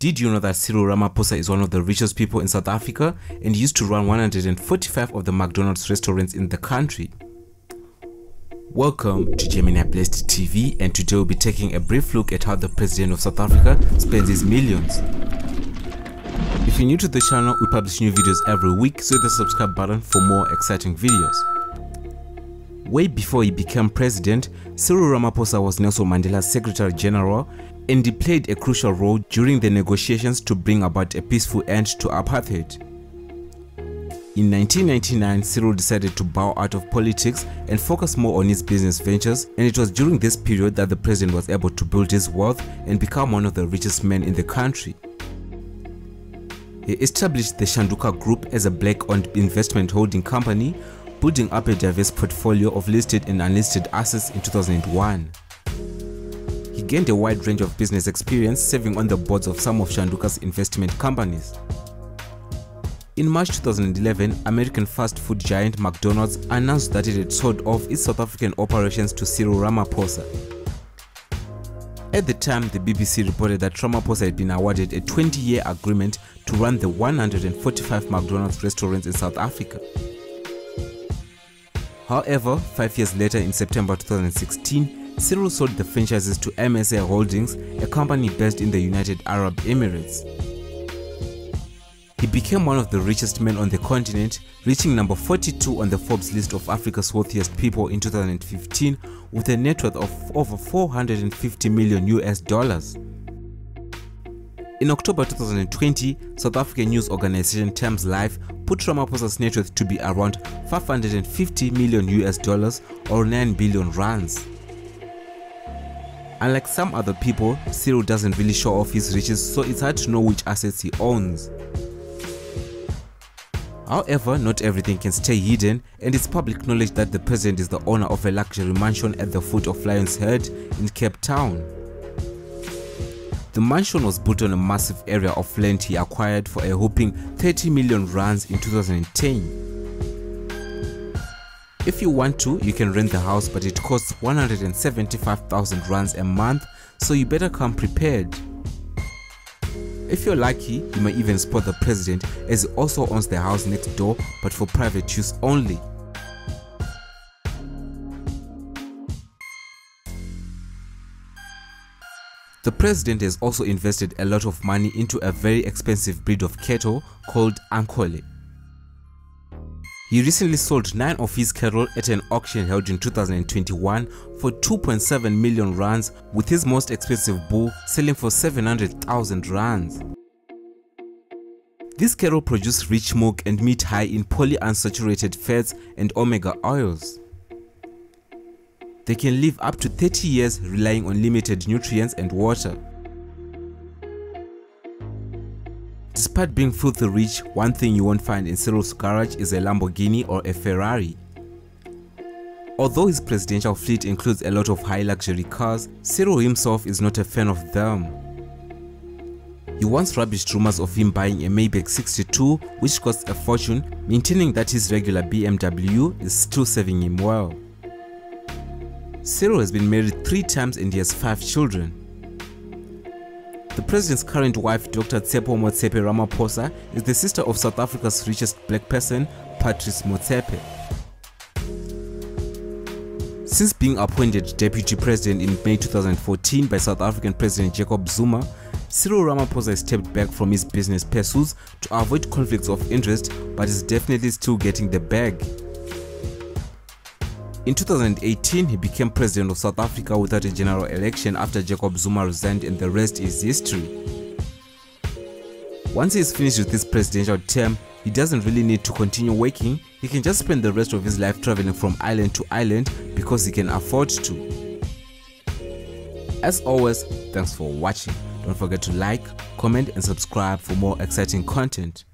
Did you know that Cyril Ramaphosa is one of the richest people in South Africa and used to run 145 of the McDonald's restaurants in the country? Welcome to Gemini Blessed TV and today we'll be taking a brief look at how the President of South Africa spends his millions. If you're new to the channel, we publish new videos every week, so hit the subscribe button for more exciting videos. Way before he became president, Cyril Ramaphosa was Nelson Mandela's Secretary General and he played a crucial role during the negotiations to bring about a peaceful end to apartheid. In 1999, Cyril decided to bow out of politics and focus more on his business ventures and it was during this period that the president was able to build his wealth and become one of the richest men in the country. He established the Shanduka Group as a black-owned investment holding company, building up a diverse portfolio of listed and unlisted assets in 2001. He gained a wide range of business experience serving on the boards of some of Shanduka's investment companies. In March 2011, American fast food giant McDonald's announced that it had sold off its South African operations to Cyril Ramaphosa. At the time, the BBC reported that Ramaphosa had been awarded a 20-year agreement to run the 145 McDonald's restaurants in South Africa. However, five years later in September 2016, Cyril sold the franchises to MSA Holdings, a company based in the United Arab Emirates. He became one of the richest men on the continent, reaching number 42 on the Forbes list of Africa's wealthiest people in 2015 with a net worth of over 450 million US dollars. In October 2020, South African news organization Times Live put Ramaphosa's net worth to be around 550 million US dollars or 9 billion rands. Unlike some other people, Cyril doesn't really show off his riches so it's hard to know which assets he owns. However, not everything can stay hidden and it's public knowledge that the president is the owner of a luxury mansion at the foot of Lion's Head in Cape Town. The mansion was built on a massive area of land he acquired for a whopping 30 million rands in 2010. If you want to, you can rent the house but it costs 175,000 rands a month so you better come prepared. If you're lucky, you may even spot the president as he also owns the house next door but for private use only. The president has also invested a lot of money into a very expensive breed of cattle called Ankole. He recently sold 9 of his cattle at an auction held in 2021 for 2.7 million rands with his most expensive bull selling for 700,000 rands. These cattle produce rich milk and meat high in polyunsaturated fats and omega oils. They can live up to 30 years relying on limited nutrients and water. Despite being filthy rich, one thing you won't find in Cyril's garage is a Lamborghini or a Ferrari. Although his presidential fleet includes a lot of high luxury cars, Cyril himself is not a fan of them. He once rubbished rumors of him buying a Maybach 62 which costs a fortune, maintaining that his regular BMW is still serving him well. Cyril has been married three times and he has five children. The president's current wife, Dr. Tshepo Motsepe Ramaphosa, is the sister of South Africa's richest black person, Patrice Motsepe. Since being appointed deputy president in May 2014 by South African President Jacob Zuma, Cyril Ramaphosa stepped back from his business pursuits to avoid conflicts of interest but is definitely still getting the bag. In 2018, he became president of South Africa without a general election after Jacob Zuma resigned and the rest is history. Once he is finished with his presidential term, he doesn't really need to continue working, he can just spend the rest of his life traveling from island to island because he can afford to. As always, thanks for watching. Don't forget to like, comment and subscribe for more exciting content.